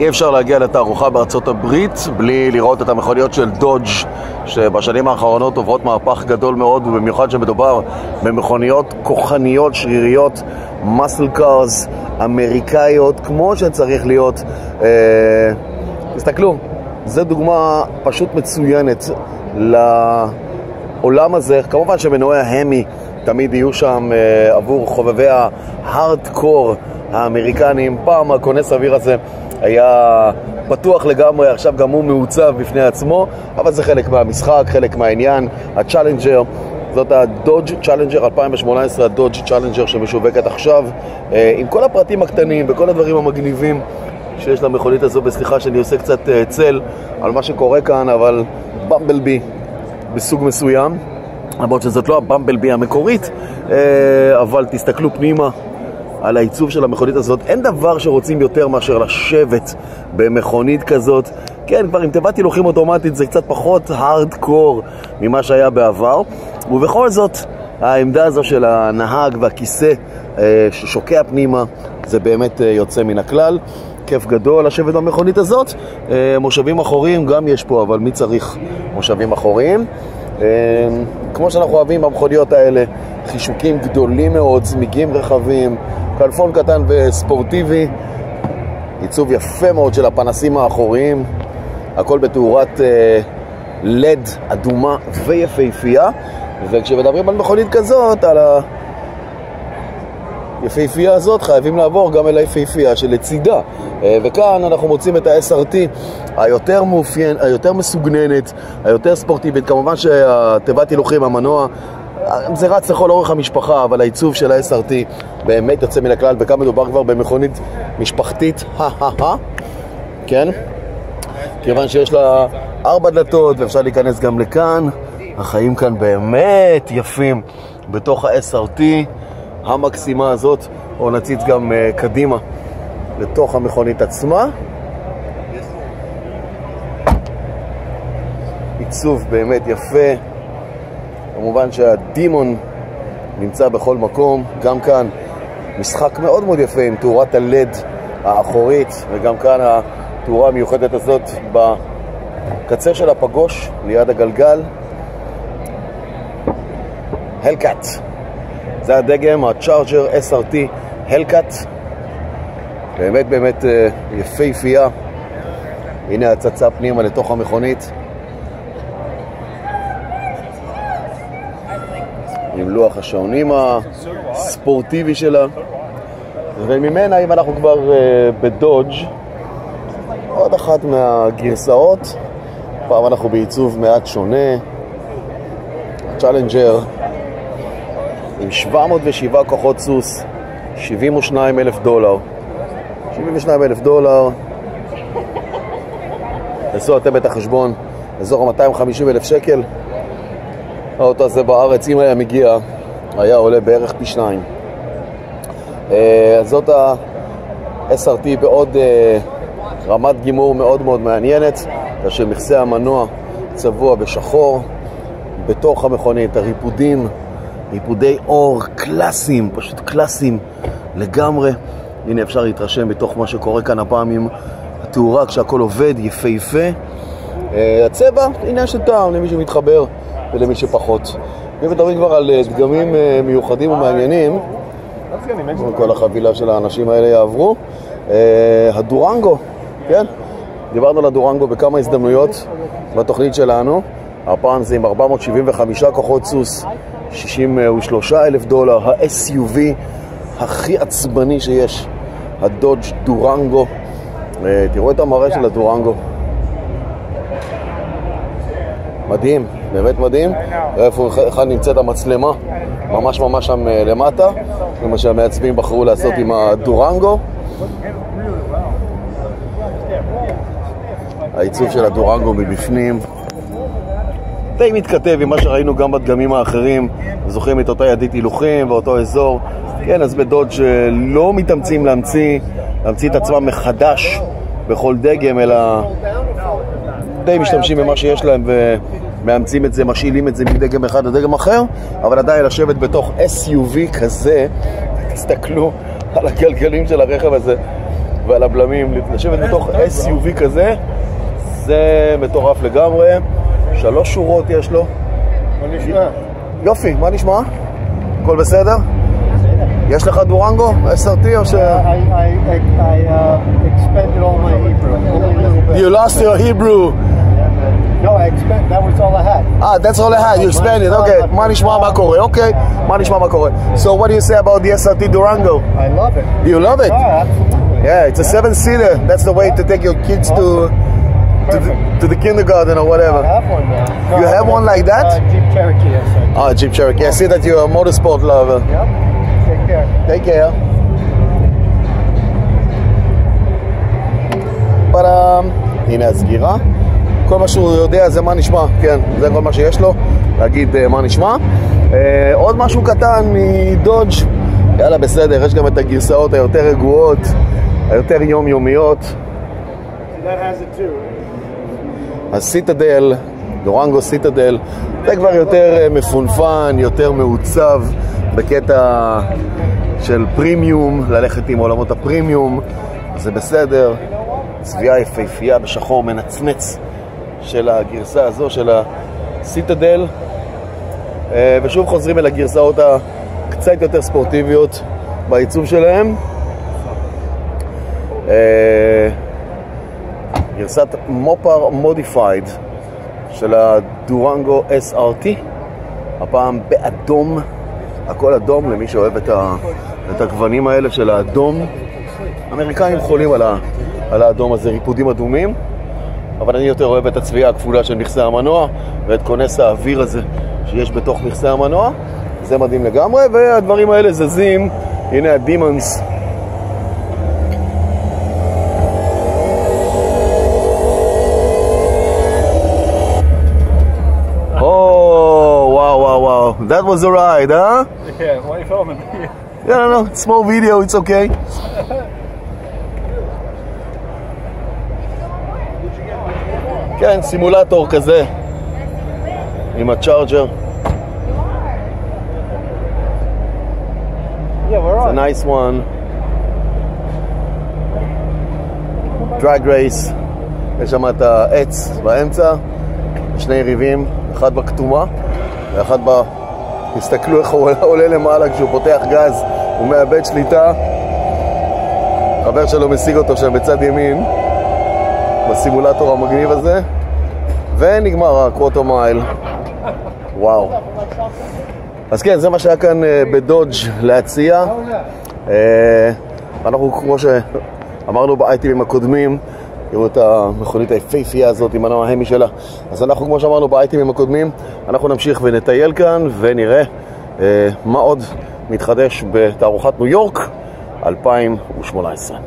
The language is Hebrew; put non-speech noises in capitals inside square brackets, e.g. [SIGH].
אי אפשר להגיע לתערוכה בארצות הברית בלי לראות את המכוניות של דודג' שבשנים האחרונות עוברות מהפך גדול מאוד ובמיוחד שמדובר במכוניות כוחניות, שריריות, מסל קארס, אמריקאיות, כמו שצריך להיות. אה, תסתכלו, זו דוגמה פשוט מצוינת לעולם הזה. כמובן שמנועי ההמי תמיד יהיו שם אה, עבור חובבי ההארדקור האמריקנים. פעם הכונס אוויר הזה היה פתוח לגמרי, עכשיו גם הוא מעוצב בפני עצמו, אבל זה חלק מהמשחק, חלק מהעניין. הצ'אלנג'ר, זאת הדודג' צ'אלנג'ר 2018, הדודג' צ'אלנג'ר שמשווקת עכשיו, אה, עם כל הפרטים הקטנים וכל הדברים המגניבים שיש למכונית הזו, וסליחה שאני עושה קצת אה, צל על מה שקורה כאן, אבל באמבלבי בסוג מסוים. למרות שזאת לא הבאמבלבי המקורית, אה, אבל תסתכלו פנימה על העיצוב של המכונית הזאת. אין דבר שרוצים יותר מאשר לשבת במכונית כזאת. כן, כבר עם תיבת הילוכים אוטומטית זה קצת פחות הארדקור ממה שהיה בעבר, ובכל זאת, העמדה הזו של הנהג והכיסא אה, ששוקע פנימה, זה באמת אה, יוצא מן הכלל. כיף גדול לשבת במכונית הזאת. מושבים אחוריים גם יש פה, אבל מי צריך מושבים אחוריים? כמו שאנחנו אוהבים במכוניות האלה, חישוקים גדולים מאוד, צמיגים רחבים, קלפון קטן וספורטיבי, עיצוב יפה מאוד של הפנסים האחוריים, הכל בתאורת לד uh, אדומה ויפהפייה, וכשמדברים על מכונית כזאת, על היפהפייה הזאת, חייבים לעבור גם אל היפהפייה שלצידה. Uh, וכאן אנחנו מוצאים את ה-SRT היותר מאופיין, היותר מסוגננת, היותר ספורטיבית. כמובן שהתיבת הילוכים, המנוע, זה רץ לכל אורך המשפחה, אבל העיצוב של ה-SRT באמת יוצא מן הכלל, וכאן מדובר כבר במכונית משפחתית, כן? כיוון שיש לה ארבע דלתות ואפשר להיכנס גם לכאן, החיים כאן באמת יפים בתוך ה-SRT המקסימה הזאת, או נציץ גם uh, קדימה לתוך המכונית עצמה. עיצוב באמת יפה. כמובן שהדימון נמצא בכל מקום, גם כאן משחק מאוד מאוד יפה עם תאורת הלד האחורית, וגם כאן התאורה המיוחדת הזאת בקצה של הפגוש, ליד הגלגל. הלקאט, זה הדגם, הצ'ארג'ר SRT הלקאט, באמת באמת אה, יפהפייה. הנה הצצה פנימה לתוך המכונית. עם לוח השעונים הספורטיבי שלה. וממנה, אם אנחנו כבר uh, בדודג', עוד אחת מהגרסאות, פעם אנחנו בעיצוב מעט שונה, צ'אלנג'ר עם 707 כוחות סוס, 72 אלף דולר. 72 אלף דולר, [LAUGHS] תעשו אתם את החשבון, אזור ה-250 אלף שקל. האוטו הזה בארץ, אם היה מגיע, היה עולה בערך פי שניים. אה, אז זאת ה-SRT בעוד אה, רמת גימור מאוד מאוד מעניינת, כאשר מכסה המנוע צבוע בשחור, בתוך המכונית הריפודים, ריפודי אור קלאסיים, פשוט קלאסיים לגמרי. הנה אפשר להתרשם בתוך מה שקורה כאן הפעם עם התאורה כשהכל עובד, יפהפה. אה, הצבע, עניין של טעם למי שמתחבר. ולמי שפחות. אם מדברים כבר על אה, דגמים אה, מיוחדים ומעניינים, כל החבילה של האנשים האלה יעברו. אה, הדורנגו, כן? דיברנו על הדורנגו בכמה הזדמנויות בתוכנית שלנו. הפעם זה עם 475 כוחות סוס, 63 אלף דולר, ה-SUV הכי עצבני שיש, הדודג' דורנגו. תראו את המראה של הדורנגו. מדהים, באמת מדהים. איפה אחד נמצאת המצלמה, ממש ממש שם אה, למטה. זה מה שהמעצבים בחרו לעשות עם הדורנגו. העיצוב של הדורנגו מבפנים די מתכתב עם מה שראינו גם בדגמים האחרים. זוכרים את אותה ידית הילוכים ואותו אזור. כן, אז בדודג' לא מתאמצים להמציא, להמציא את עצמם מחדש בכל דגם, אלא די משתמשים במה שיש להם ומאמצים את זה, משאילים את זה מדגם אחד לדגם אחר, אבל עדיין לשבת בתוך SUV כזה, תסתכלו על הגלגלים של הרכב הזה, ועל הבלמים. לשבת בתוך SUV כזה, זה מטורף לגמרי. שלוש שורות יש לו. מה נשמע? יופי, מה נשמע? הכל בסדר? יש לך דורנגו? SRT או ש... I, uh, expended all my Hebrew. You lost your Hebrew. No, I expect that was all I had. Ah, that's all I had. You spent it. Okay. מה נשמע מה קורה? אוקיי. מה נשמע מה קורה? So what do you say about the SRT Durango? I love it. Do you love it? Oh, absolutely. Yeah, it's a seven-seater. That's the way to take your kids to to the, to the kindergarten or I whatever. have one now. No, You I have one like that? Uh, Jeep Cherokee, yes. I Ah, Jeep Cherokee. I see that you're a motorsport lover. Yep. Take care. Take care. פאדם, הנה הסגירה. כל מה שהוא יודע זה מה נשמע, כן, זה כל מה שיש לו, להגיד אה, מה נשמע. אה, עוד משהו קטן מדודג', יאללה בסדר, יש גם את הגרסאות היותר רגועות, היותר יומיומיות. Too. הסיטדל, דורנגו סיטדל, זה כבר יותר אה, מפונפן, יותר מעוצב בקטע של פרימיום, ללכת עם עולמות הפרימיום, זה בסדר. צביעה יפהפייה בשחור מנצנץ של הגרסה הזו, של הסיטאדל. אה, ושוב חוזרים אל הגרסאות הקצת יותר ספורטיביות בעיצוב שלהם. אה, גרסת מופאר modified של הדורנגו SRT, הפעם באדום, הכל אדום למי שאוהב את, ה, את הגוונים האלה של האדום. האמריקאים חולים על, ה, על האדום הזה, ריפודים אדומים, אבל אני יותר אוהב את הצביעה הכפולה של מכסה המנוע ואת כונס האוויר הזה שיש בתוך מכסה המנוע, זה מדהים לגמרי, והדברים האלה זזים, הנה הדימונס [LAUGHS] Oh. That was a ride, huh? Yeah, why are you filming? Yeah, no, no. Small video, it's okay. כן, סימולטור כזה, עם הצ'ארג'ר. It's a nice one. דרג רייס, יש שם את העץ באמצע, שני יריבים, אחד בכתומה ואחד ב... תסתכלו איך הוא [LAUGHS] עולה למעלה כשהוא פותח גז, הוא מאבד שליטה. חבר שלו משיג אותו שם בצד ימין, בסימולטור המגניב הזה, ונגמר הקווטו מייל. וואו. אז כן, זה מה שהיה כאן אה, בדודג' להציע. אה, אנחנו, כמו שאמרנו באייטמים הקודמים, תראו את המכונית היפהפייה הזאת עם מנוע ההמי שלה. אז אנחנו, כמו שאמרנו באייטמים הקודמים, אנחנו נמשיך ונטייל כאן ונראה אה, מה עוד מתחדש בתערוכת ניו יורק 2018.